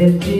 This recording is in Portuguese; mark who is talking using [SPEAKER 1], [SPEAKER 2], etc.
[SPEAKER 1] Ele